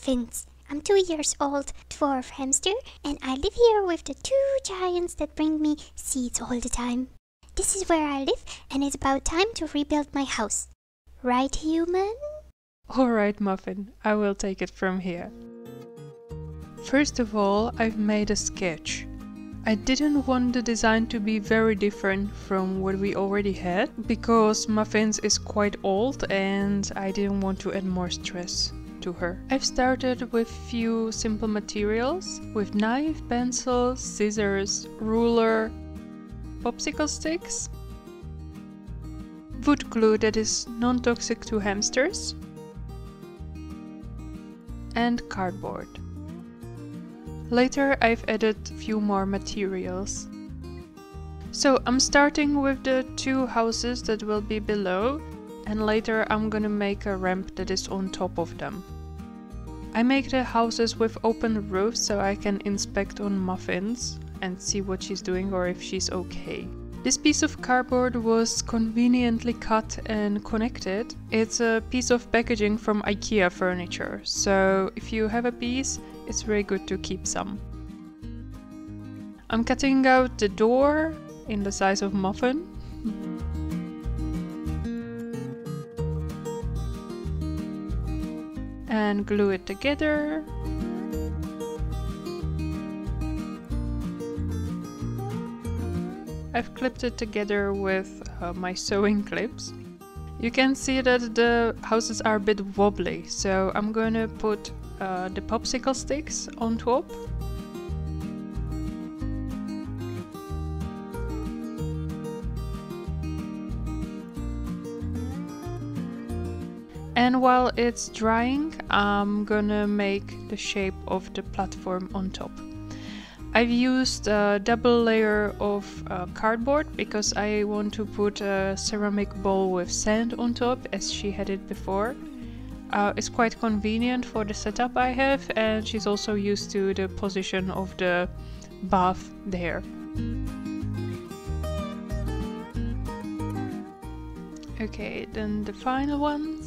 Muffins. I'm two years old, dwarf hamster, and I live here with the two giants that bring me seeds all the time. This is where I live, and it's about time to rebuild my house. Right, human? Alright, Muffin, I will take it from here. First of all, I've made a sketch. I didn't want the design to be very different from what we already had, because Muffins is quite old and I didn't want to add more stress to her. I've started with few simple materials, with knife, pencil, scissors, ruler, popsicle sticks, wood glue that is non-toxic to hamsters, and cardboard. Later I've added few more materials. So I'm starting with the two houses that will be below and later I'm gonna make a ramp that is on top of them. I make the houses with open roofs so I can inspect on Muffins and see what she's doing or if she's okay. This piece of cardboard was conveniently cut and connected. It's a piece of packaging from IKEA furniture, so if you have a piece, it's very good to keep some. I'm cutting out the door in the size of muffin. And glue it together. I've clipped it together with uh, my sewing clips. You can see that the houses are a bit wobbly, so I'm gonna put uh, the popsicle sticks on top. And while it's drying, I'm gonna make the shape of the platform on top. I've used a double layer of uh, cardboard because I want to put a ceramic bowl with sand on top as she had it before. Uh, it's quite convenient for the setup I have and she's also used to the position of the bath there. Okay, then the final ones.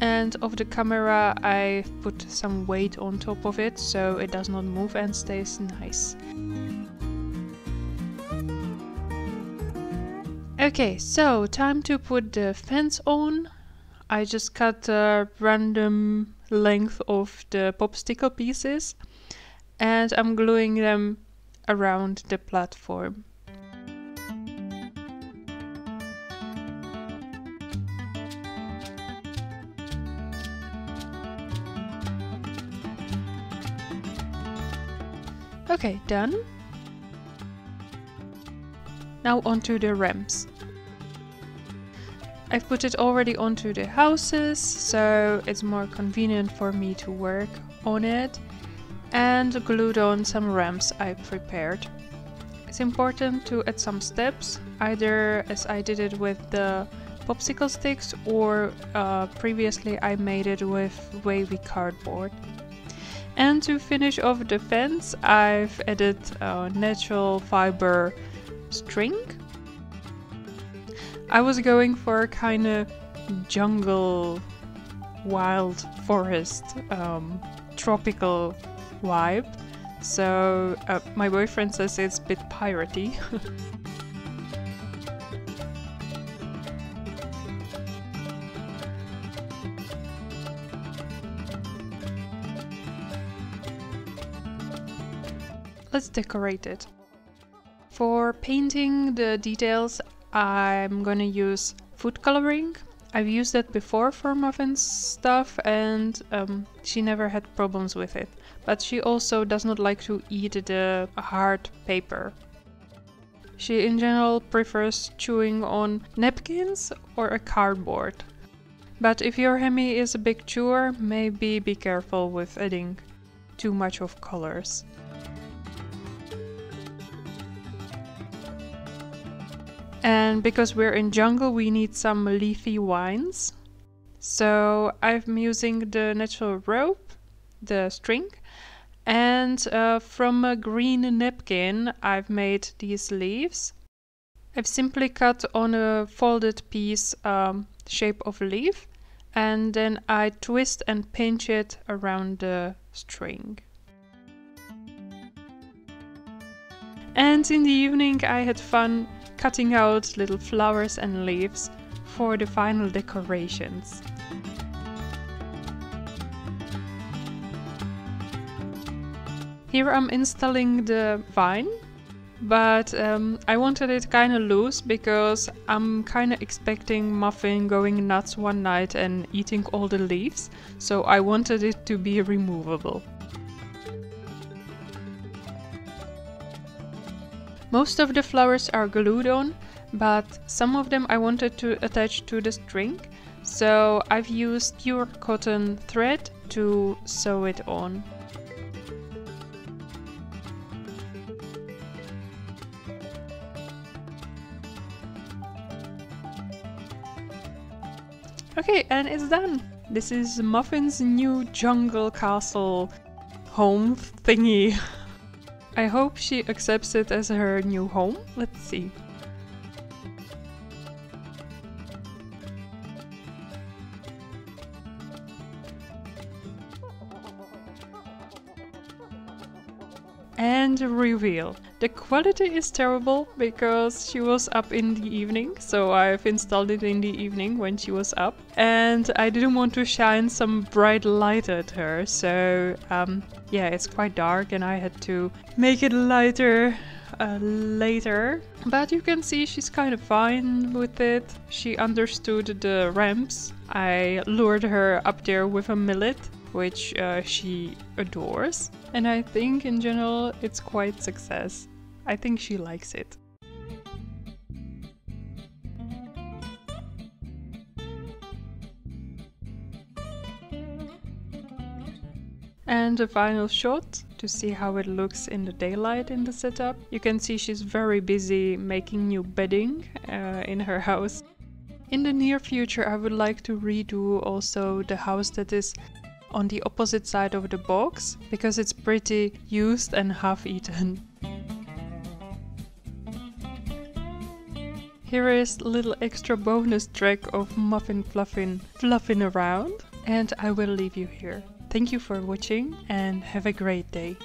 And of the camera I put some weight on top of it so it does not move and stays nice. Okay, so time to put the fence on. I just cut a random length of the popsicle pieces and I'm gluing them around the platform. Okay, done. Now onto the ramps. I've put it already onto the houses, so it's more convenient for me to work on it. And glued on some ramps I prepared. It's important to add some steps, either as I did it with the popsicle sticks or uh, previously I made it with wavy cardboard. And to finish off the fence, I've added a natural fiber string. I was going for a kind of jungle, wild forest, um, tropical vibe. So uh, my boyfriend says it's a bit piratey. let's decorate it. For painting the details, I'm gonna use food coloring. I've used that before for Muffin's stuff and um, she never had problems with it. But she also does not like to eat the hard paper. She in general prefers chewing on napkins or a cardboard. But if your hammy is a big chewer, maybe be careful with adding too much of colors. And because we're in jungle, we need some leafy vines. So I'm using the natural rope, the string, and uh, from a green napkin I've made these leaves. I've simply cut on a folded piece um, shape of a leaf and then I twist and pinch it around the string. And in the evening I had fun cutting out little flowers and leaves for the final decorations. Here I'm installing the vine, but um, I wanted it kind of loose because I'm kind of expecting Muffin going nuts one night and eating all the leaves, so I wanted it to be removable. Most of the flowers are glued on, but some of them I wanted to attach to the string, so I've used pure cotton thread to sew it on. Okay, and it's done! This is Muffin's new jungle castle home thingy. I hope she accepts it as her new home. Let's see. And reveal. The quality is terrible because she was up in the evening, so I've installed it in the evening when she was up. And I didn't want to shine some bright light at her, so um, yeah, it's quite dark and I had to make it lighter uh, later. But you can see she's kind of fine with it. She understood the ramps. I lured her up there with a millet which uh, she adores. And I think in general it's quite success. I think she likes it. And the final shot to see how it looks in the daylight in the setup. You can see she's very busy making new bedding uh, in her house. In the near future I would like to redo also the house that is on the opposite side of the box because it's pretty used and half eaten. Here is little extra bonus track of Muffin Fluffin fluffing around and I will leave you here. Thank you for watching and have a great day.